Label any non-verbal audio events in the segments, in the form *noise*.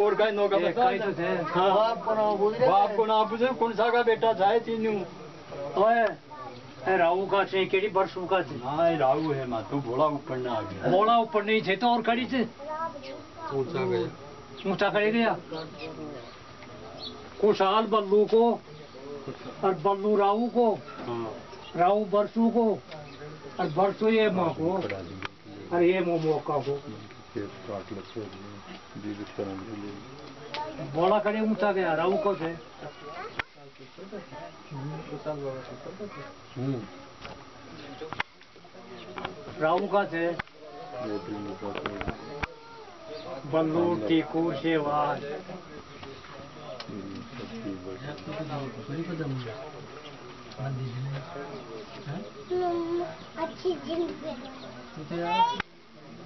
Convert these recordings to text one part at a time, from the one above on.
और कहीं तो नौका तो हाँ। बाप को ना पूछे कौन सा का बेटा जाए है राहू का छे केड़ी बरसु का छे? हाँ राहू है माँ तू बोला ऊपर ना आ गया। बोला ऊपर नहीं छे तो और खड़ी छे? ऊँचा गया। ऊँचा खड़े गया? कुशाल बल्लू को और बल्लू राहू को हाँ। राहू बरसू को और ये माँ को और ये मो मौका को बोला करे ऊँचा गया राऊ को थे राऊ का थे बल्लू टीकू शेवाल अच्छी ज़िंदगी।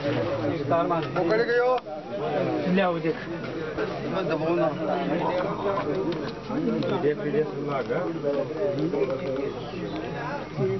भाई माँ खते यार थोड़ा सो खाली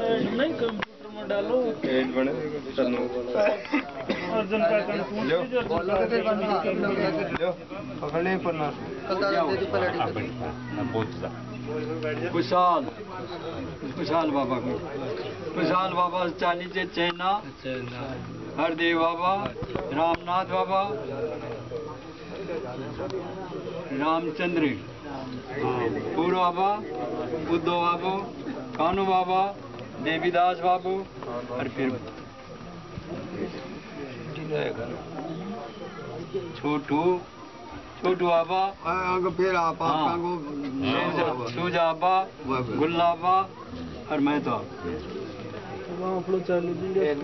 नहीं कंप्यूटर में डालो। बने अर्जुन का पकड़ने पर ना खुशहाल खुशहाल बाबा को। खुशहाल बाबा चालीस से चैना। हरदेव बाबा रामनाथ बाबा रामचंद्र। पूर्व बाबा उद्धव बाबू कानू बाबा देवीदास बाबू और फिर छोटू छोटू बाबा आगे फिर आप हाँ। आपका को सूजा बाबा गुल्ला बाबा और मैं तो।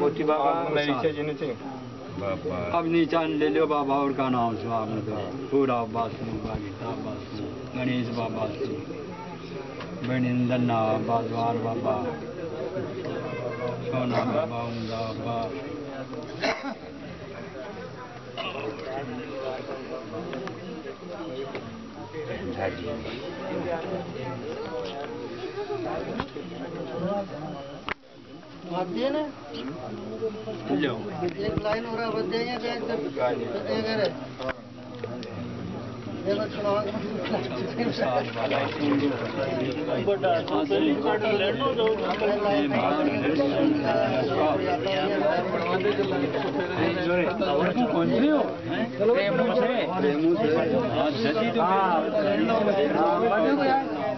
मोती बाबा नीचे बाबा। अब नीचान ले लो बाबा और का नाम सो आपने तो पूरा बासु बागीता बासु गणेश बाबा सु बनिंदना बाबा बाबा। सोना बाबा उमदा बाबा आती है ना लो एक लाइन हो रहा बच जाएँगे तो एकदम एक है ये बस चलो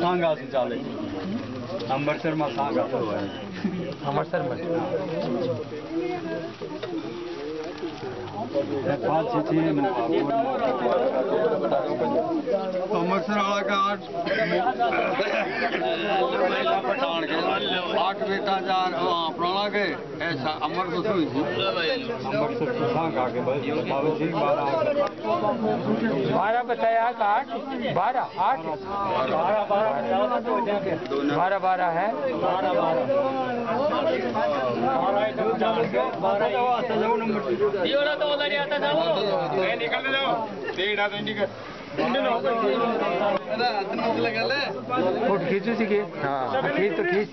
सांगा से चाले अमृतसर में सांगा. तो है अमृतसर में पाँच छः छः अमृतसर वाला का आठ पठान के आठ बेटा चार पुराना के ऐसा अमृतसर अमृतसर पठान का के बस बाबा. जी बारह बारह बताया कि आठ? बारह आठ? बारह बारह बारह बारह है बारह बारह *laughs* फ़ोटो खींचो सी हाँ खींच तो खींच।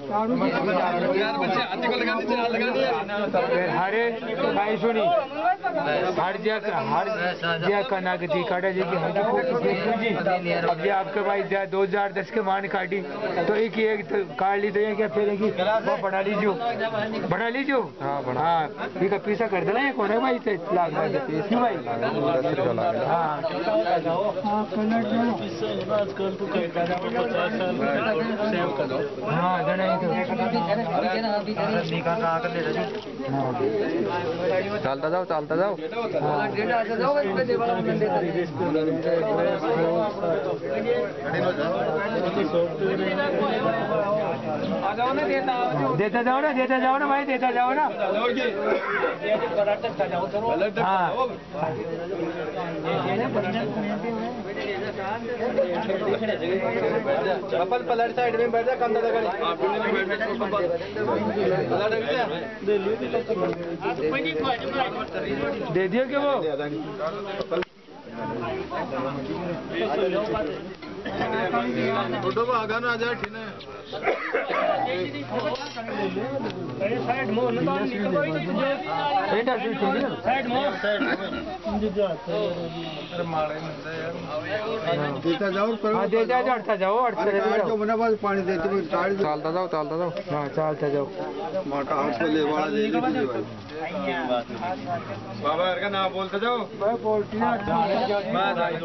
हरे भाई सुनी। हर जगह हर जगह कना की थी काटा जी की हर फ़ोटो खींचो जी। अब ये आपके भाई दो हज़ार दस के मान काटी। तो एक ही एक तो काट ली तो ये क्या फिर एक वो बढ़ा लीजियो। बढ़ा लीजियो? हाँ बढ़ा हाँ ठीक है पीसा कर देना ये कौन है भाई ते लाख भाई? हाँ। हाँ देना ही तो चालता जाओ। चालता जाओ देता जाओ ना देता जाओ ना भाई देता जाओ ना। हाँ। पलट साइड में बैठ जा कम दादा दे दियो के वो? फ़ोटो आगा ना जाए ठीक है तू छोड़ ना देता जाओ हाँ देता जाओ अड़ता जाओ अड़ता जाओ मैंने पास पानी देते हुए टाड़ चालता जाओ चालता जाओ हाँ चलता जाओ माटा हाथ को ले वाला दे दीजिए बाबा यार का नाम बोलते जाओ। मैं बोलती हूँ। ना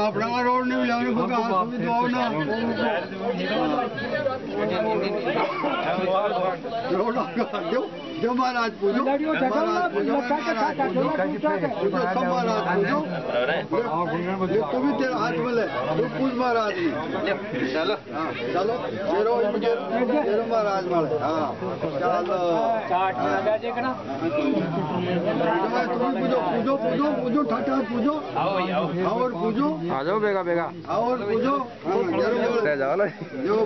अपना रोड नहीं मिलाने को कहा ना रोड जो महाराज पूछो महाराज पूछो महाराज पूछो सब महाराज पूछो जो भी तेरा हाथ में ले तू पूछ महाराज चलो हाँ चलो तेरो महाराज वाले हाँ। पूछो पूछो पूछो ठाठा पूछो और पूछो आ जाओ बेगा। बेगा और हाँ, ज़रूर जाओ जो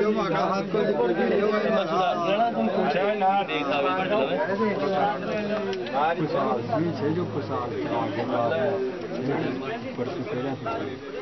जो माका हाथ को जो जो हाथ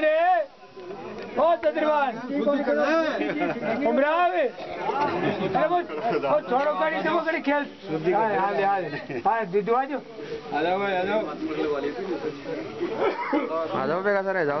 रे ओ चंद्रमान उमरा वे अरे वो वो छोड़ो कड़ी तो वो कड़ी खेल हाँ हाँ हाँ हाँ दीदू आजो आ जाओ भाई आ जाओ आ जाओ बेगा सर आ जाओ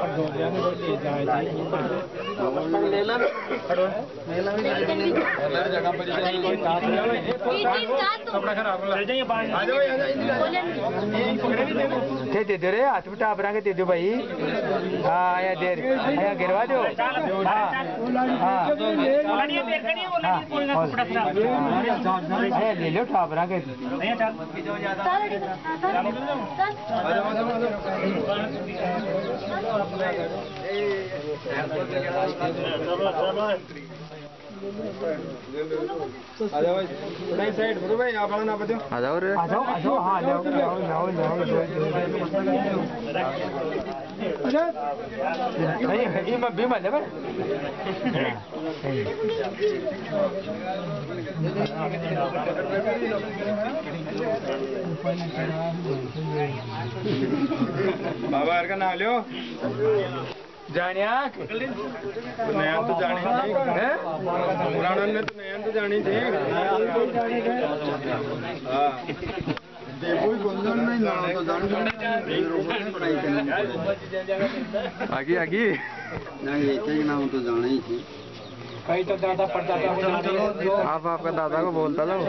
तू दे दो रे हाथ में टापरा के दे दो भाई हाँ। आया देर आया गिरवा दो ले टापरा के आ जाओ रे आ जाओ आ जाओ हाँ मैं भाई। बाबा यार का नाम लियो? जानिया। नया तो जानी थी हैं? पुराना ने तो नया तो जानी थी। हाँ। तो आगी आगी। नहीं एक ही नाम तो जाना ही थी कहीं तो दादा आप आपका दादा को बोलता जाओ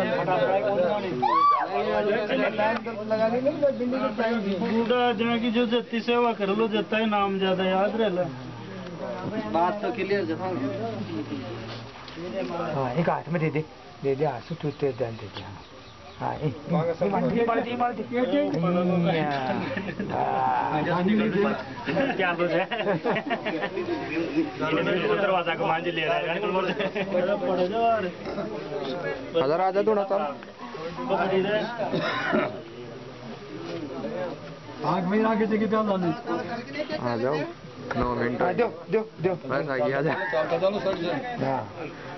बूढ़ा जहाँ की जो जत्ती सेवा कर लो जत्ता ही नाम ज़्यादा याद रह बात तो क्लियर हाँ एक हाथ में दे दे दे दे आँसू तू दान दे दे हाँ हाँ हाँ, है हज़ार आ जा थोड़ा सा आग में आगे से कितना लाने आ जाओ। नौ मिनट हाँ, दो दो दो बस आ जा हाँ।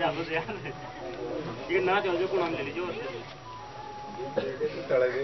यार ये ना जाओ जो को नाम ले लीजिए ಕೆಳಗೆ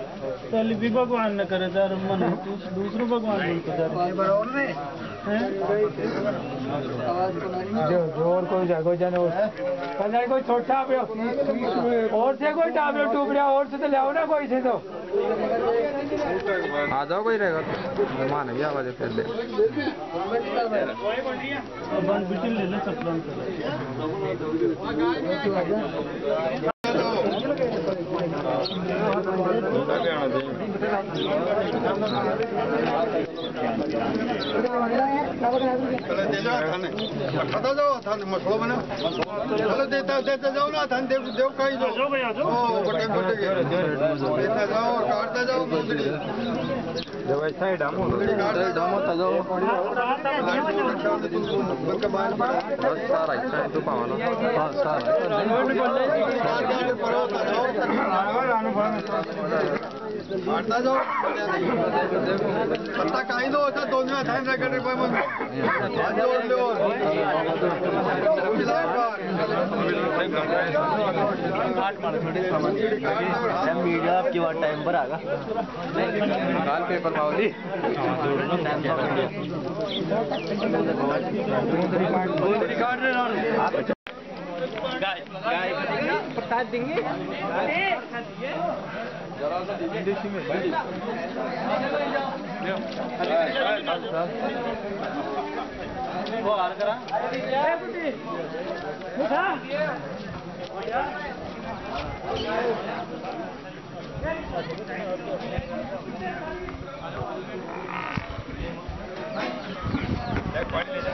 पहले भी भगवान ने करे जा मन दूसरों भगवान जो ज़ोर कोई जागो जाने और। कोई छोटा आवे और से कोई टाबलो टूब रहा और से तो ले ना कोई से तो। आ जाओ कोई रहेगा तो। मेहमान भी आवाज़ है फिर ले। ले ले चलो दे जाओ थाने खाता जाओ थाने मसलो बना चलो देता देता जाओ ना थाने देव देव कहीं दो जाओ भैया जाओ ओ बटे बटे देता जाओ काटता जाओ मुंदड़ी मुंदड़ी काटता जाओ आ जाओ बल्कि बाहर बस सारा इच्छा है तू पावाना हाँ सारा काटता जाओ। पत्ता काही दो होता दोन वेळा थांब राखणे पण मग जोड लो मीडिया आपकी बात टाइम पर आगा काल पेपर पावली 인도심에 빨리. वो आ रहा है बेटी उठा ले पानी ले जा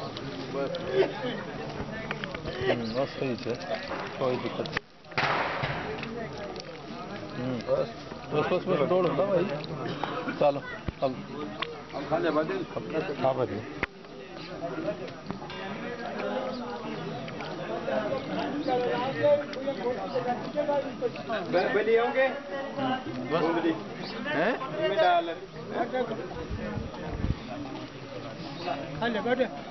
बस सही है कोई दिक्कत बस बस बस बस दौड़ होता भाई चलो। अब हम खा ले बदल हाँ बढ़िया बली होंगे बस हैं में डाल दे मुकड़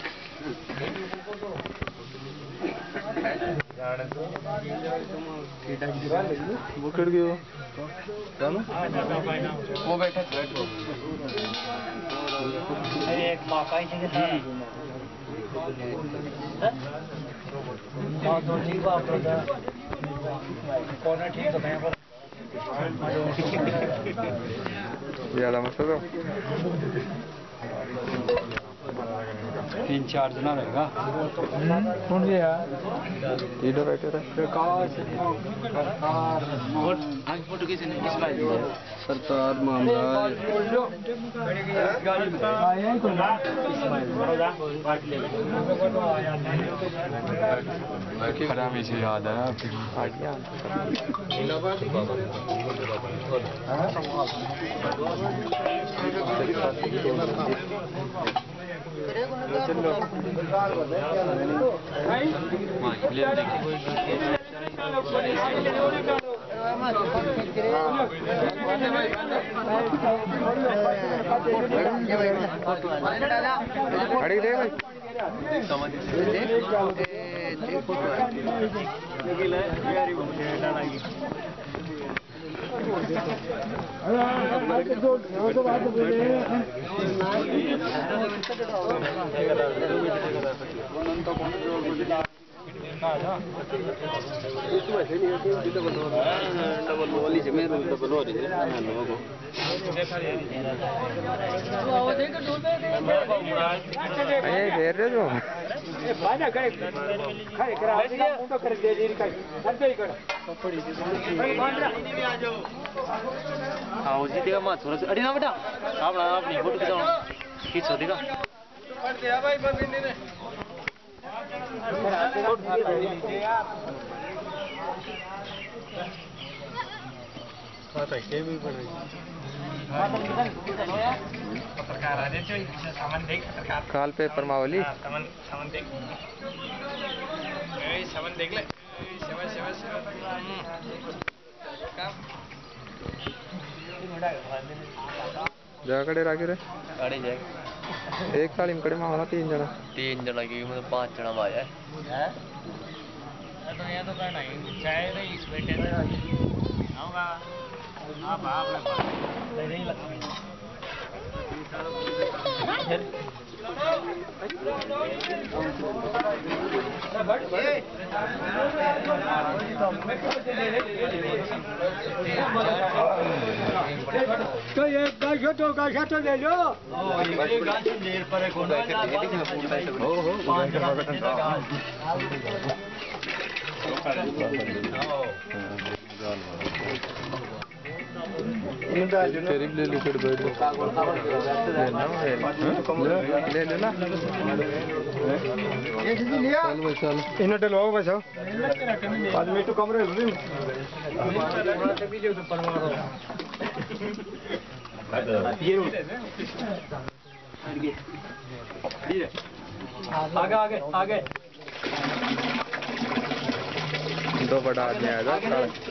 वो बैठा बैठ एक मापाई थी। कि हाँ तो ठीक बात होता कौन ठीक है पर करो तीन चार जना रहेगा। कौन गया इधर बैठे रहे सरकार मामला। ही खड़ा मुझे याद है? आइडिया खड़ी दे भाई अरे घेर रहे अनन्त बाजा करे खरे करा आपका मुंडो कर दे दे kai अंदर ही जी देगा मत थोड़ा सा अरे ना बेटा। आप ना अपनी फ़ोटो खिंचाओ। खींचो देगा काल पेपर मावली सामान सामान देख देख ले। जगाकडे राखी रे? गाड़ी जाए एक साड़ी में कड़े मावला तीन जना। तीन जना की मतलब पाँच जना बाया है? तो यहाँ तो करना ही चाय नहीं इस बेटे आऊँगा। आप आप नहीं लगता तो ये गाछो तो गाछो तो ले लो। शरीफ ले लो फिर बैठ ले ले ना चल भाई चल इन्हें डलवाओ बस आदमी तो कमरे लो आगे आगे आगे दो बड़ा आदमी सारा।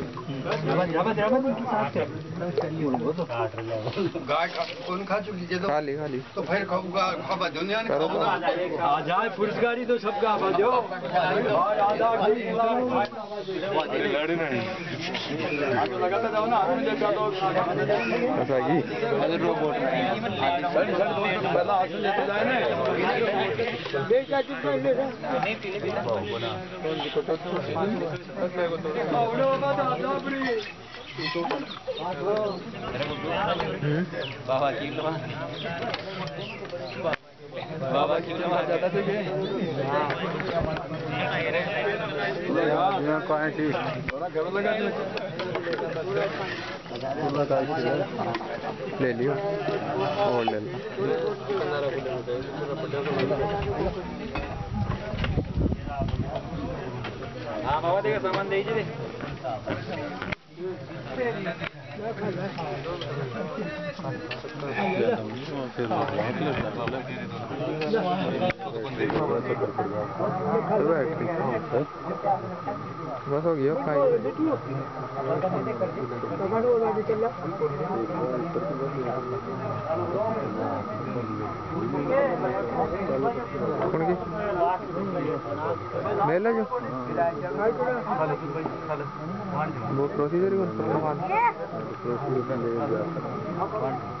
गाय खा कौन खा चुकी है तो खाली खाली। तो फिर खाऊँगा खाबा दुनिया ने खाऊँगा। आ जाए पुलिस गाड़ी तो सबका आवाज़ हो और आधा ऐसा ना बाबा की बाबा की ले लियो और ले लो हाँ बाबा देखा सामान दीजिए। बस हो गया खाई कौन की ले लो जो वो प्रोसीजर ही कौन सा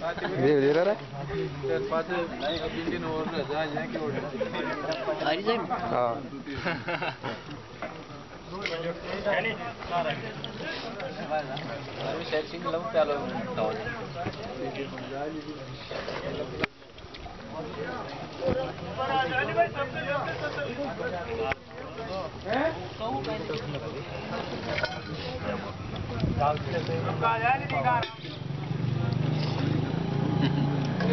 धीरे धीरे रे हाँ।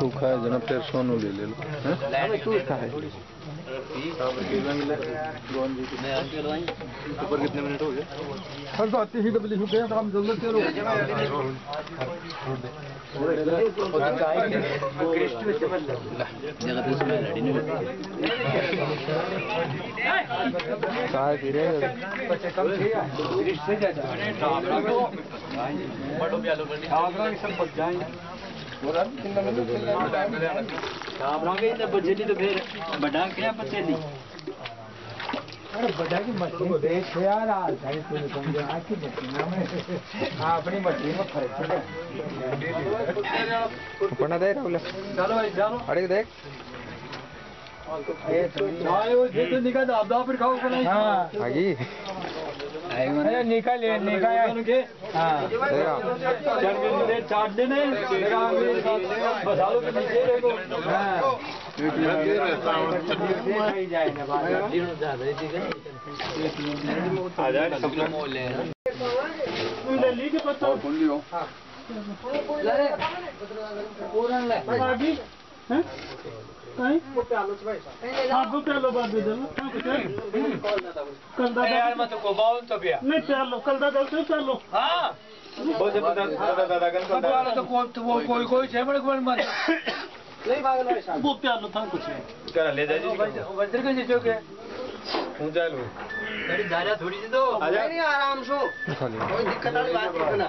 तू खाए जना फिर सोनू ले ले लो हैं? तू खाए ऊपर कितने मिनट हो गए हर बात ही डबली हो गया काम जल्दी तो इसमें बड़ो अरे बड़ा की देख यार आज समझा आज की में हाँ अपनी मशीन में फ़र्क है दे राहुल चलो भाई चलो अरे देख। निकाल निकाल चाट देने के देखो हाँ ले ली हैं हाँ प्यालो बाद दे दो हाँ, कुछ है? कल दादा यार मत को बाउन तो पिया नहीं प्यालो कल दादा से प्यालो हाँ वाला तो कोई तो कोई कोई छे बड़े कोई मत वो प्यालो था कुछ है वज्र के जो के दादा थोड़ी सी दो नहीं आराम से कोई दिक्कत वाली बात नहीं है ना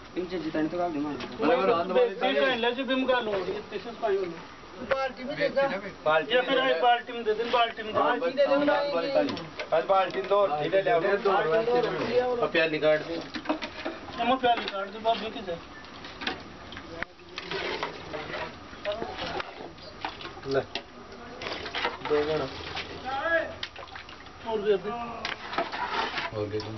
जितने तो आप दिमाग देखती कहीं ले जो बिम स्टेशन पाई हो बाल्टी में दे दो। या फिर आई बाल्टी में दे दे बाल्टी में दे बाल्टी दे। दो प्याली काट दी हम प्याली काट दे बाबी के से और दे दे हो गए तुम बाल्टी में दे। दो। ले। जाओ खाली कर कर ले बन